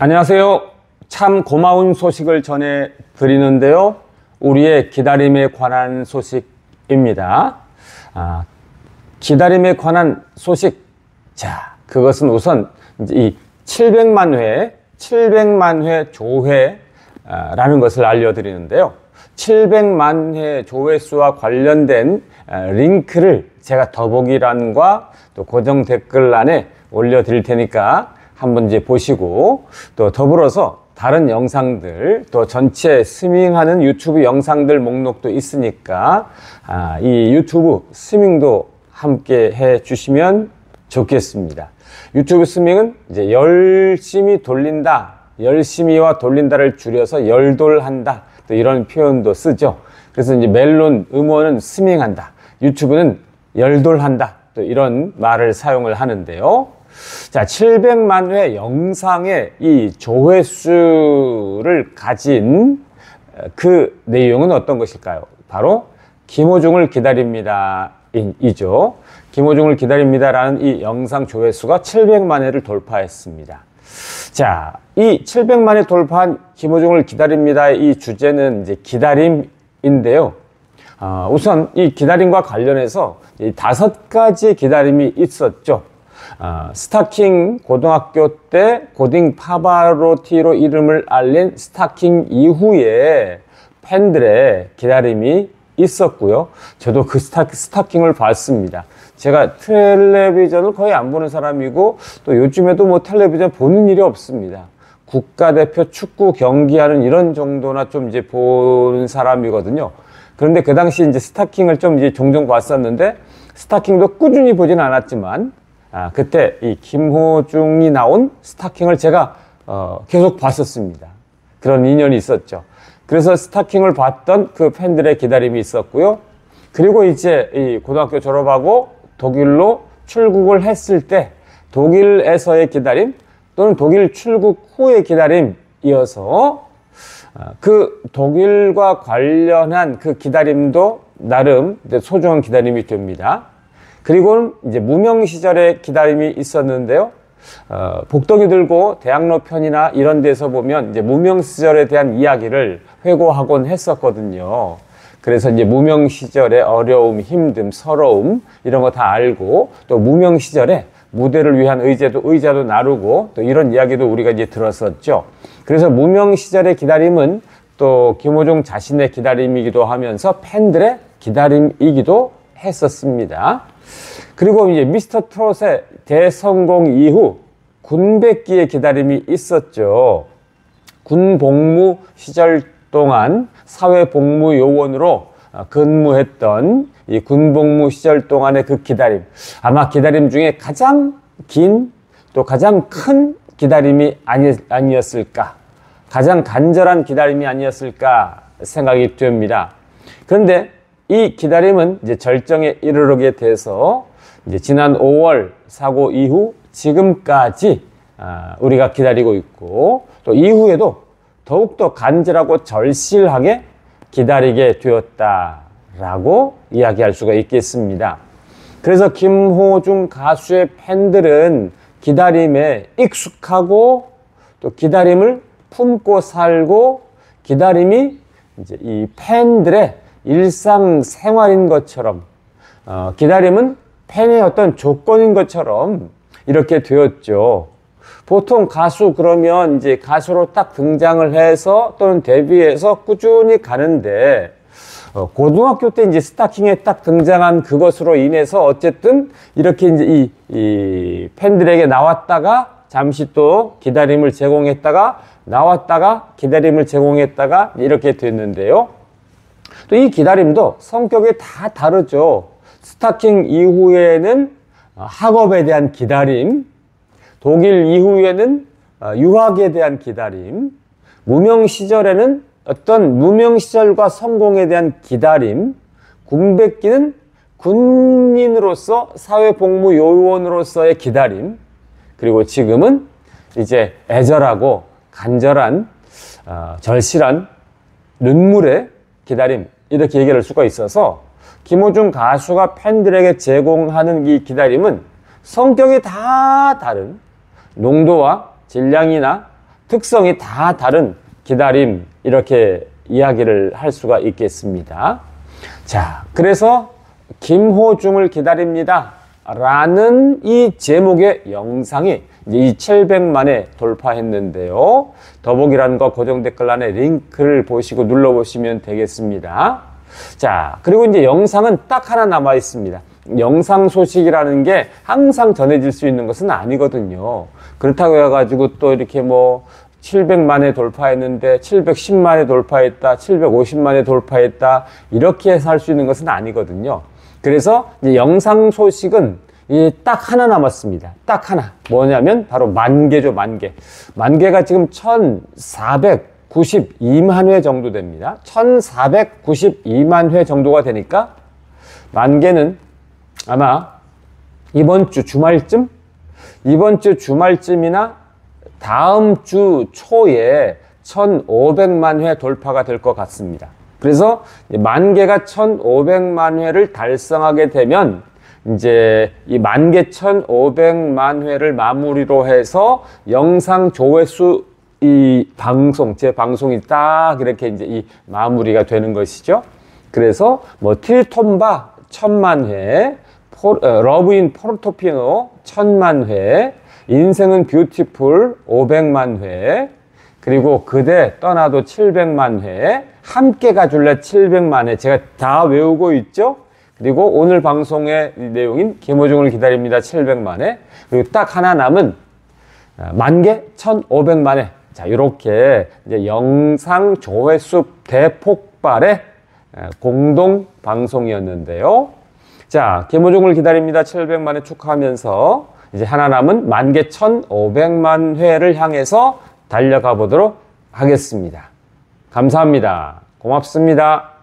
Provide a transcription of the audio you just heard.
안녕하세요. 참 고마운 소식을 전해 드리는데요. 우리의 기다림에 관한 소식입니다. 아, 기다림에 관한 소식. 자, 그것은 우선 이 700만 회, 700만 회 조회라는 것을 알려드리는데요. 700만 회 조회수와 관련된 아, 링크를 제가 더보기란과 또 고정 댓글란에 올려드릴 테니까 한번 이제 보시고 또 더불어서 다른 영상들 또 전체 스밍하는 유튜브 영상들 목록도 있으니까 아, 이 유튜브 스밍도 함께 해 주시면 좋겠습니다. 유튜브 스밍은 이제 열심히 돌린다, 열심히와 돌린다를 줄여서 열돌한다 또 이런 표현도 쓰죠. 그래서 이제 멜론 음원은 스밍한다, 유튜브는 열돌한다 또 이런 말을 사용을 하는데요. 자, 700만 회 영상의 이 조회수를 가진 그 내용은 어떤 것일까요? 바로 김호중을 기다립니다. 이죠. 김호중을 기다립니다라는 이 영상 조회수가 700만 회를 돌파했습니다. 자, 이 700만 회 돌파한 김호중을 기다립니다의 이 주제는 이제 기다림인데요. 어, 우선 이 기다림과 관련해서 이 다섯 가지 기다림이 있었죠. 어, 스타킹 고등학교 때 고딩 파바로티로 이름을 알린 스타킹 이후에 팬들의 기다림이 있었고요. 저도 그 스타, 스타킹을 봤습니다. 제가 텔레비전을 거의 안 보는 사람이고 또 요즘에도 뭐 텔레비전 보는 일이 없습니다. 국가대표 축구 경기하는 이런 정도나 좀 이제 보는 사람이거든요. 그런데 그 당시 이제 스타킹을 좀 이제 종종 봤었는데 스타킹도 꾸준히 보진 않았지만 아, 그때 이 김호중이 나온 스타킹을 제가 어, 계속 봤었습니다. 그런 인연이 있었죠. 그래서 스타킹을 봤던 그 팬들의 기다림이 있었고요. 그리고 이제 이 고등학교 졸업하고 독일로 출국을 했을 때 독일에서의 기다림 또는 독일 출국 후의 기다림이어서 아, 그 독일과 관련한 그 기다림도 나름 소중한 기다림이 됩니다. 그리고 이제 무명 시절의 기다림이 있었는데요. 어, 복덩이 들고 대학로 편이나 이런 데서 보면 이제 무명 시절에 대한 이야기를 회고하곤 했었거든요. 그래서 이제 무명 시절의 어려움, 힘듦, 서러움 이런 거 다 알고 또 무명 시절에 무대를 위한 의제도 의자도 나르고 또 이런 이야기도 우리가 이제 들었었죠. 그래서 무명 시절의 기다림은 또 김호중 자신의 기다림이기도 하면서 팬들의 기다림이기도 했었습니다. 그리고 이제 미스터 트롯의 대성공 이후 군백기의 기다림이 있었죠. 군 복무 시절 동안 사회 복무 요원으로 근무했던 이 군복무 시절 동안의 그 기다림. 아마 기다림 중에 가장 긴 또 가장 큰 기다림이 아니, 아니었을까. 가장 간절한 기다림이 아니었을까 생각이 됩니다. 그런데 이 기다림은 이제 절정에 이르게 돼서 이제 지난 5월 사고 이후 지금까지 아, 우리가 기다리고 있고 또 이후에도 더욱더 간절하고 절실하게 기다리게 되었다라고 이야기할 수가 있겠습니다. 그래서 김호중 가수의 팬들은 기다림에 익숙하고 또 기다림을 품고 살고 기다림이 이제 이 팬들의 일상 생활인 것처럼 어, 기다림은 팬의 어떤 조건인 것처럼 이렇게 되었죠. 보통 가수 그러면 이제 가수로 딱 등장을 해서 또는 데뷔해서 꾸준히 가는데 어, 고등학교 때 이제 스타킹에 딱 등장한 그것으로 인해서 어쨌든 이렇게 이제 이, 이 팬들에게 나왔다가 잠시 또 기다림을 제공했다가 나왔다가 기다림을 제공했다가 이렇게 됐는데요. 또 이 기다림도 성격이 다 다르죠. 스타킹 이후에는 학업에 대한 기다림, 독일 이후에는 유학에 대한 기다림, 무명 시절에는 어떤 무명 시절과 성공에 대한 기다림, 군백기는 군인으로서 사회복무 요원으로서의 기다림, 그리고 지금은 이제 애절하고 간절한 어, 절실한 눈물의 기다림 이렇게 얘기할 수가 있어서 김호중 가수가 팬들에게 제공하는 이 기다림은 성격이 다 다른 농도와 질량이나 특성이 다 다른 기다림 이렇게 이야기를 할 수가 있겠습니다. 자, 그래서 김호중을 기다립니다. 라는 이 제목의 영상이 이 700만에 돌파했는데요. 더보기란 거 고정 댓글란에 링크를 보시고 눌러보시면 되겠습니다. 자, 그리고 이제 영상은 딱 하나 남아 있습니다. 영상 소식이라는 게 항상 전해질 수 있는 것은 아니거든요. 그렇다고 해가지고 또 이렇게 뭐 700만에 돌파했는데 710만에 돌파했다, 750만에 돌파했다 이렇게 해서 할 수 있는 것은 아니거든요. 그래서 영상 소식은 딱 하나 남았습니다. 딱 하나. 뭐냐면 바로 만 개죠, 만 개. 만 개가 지금 1492만 회 정도 됩니다. 1492만 회 정도가 되니까 만 개는 아마 이번 주 주말쯤? 이번 주 주말쯤이나 다음 주 초에 1,500만 회 돌파가 될 것 같습니다. 그래서 만 개가 1,500만 회를 달성하게 되면 이제 이 만 개 1,500만 회를 마무리로 해서 영상 조회수 이 방송, 제 방송이 딱 이렇게 이제 이 마무리가 되는 것이죠. 그래서 뭐 틸톰바 천만 회, 포, 어, 러브인 포르토피노 천만 회, 인생은 뷰티풀 500만 회, 그리고 그대 떠나도 700만 회, 함께 가줄래 700만 회. 제가 다 외우고 있죠? 그리고 오늘 방송의 내용인 김호중을 기다립니다 700만 회. 그리고 딱 하나 남은 아, 만 개, 1,500만 회. 자, 이렇게 이제 영상 조회수 대폭발의 아, 공동 방송이었는데요. 자, 김호중을 기다립니다 700만 회 축하하면서 이제 하나 남은 만개 1,500만 회를 향해서 달려가 보도록 하겠습니다. 감사합니다. 고맙습니다.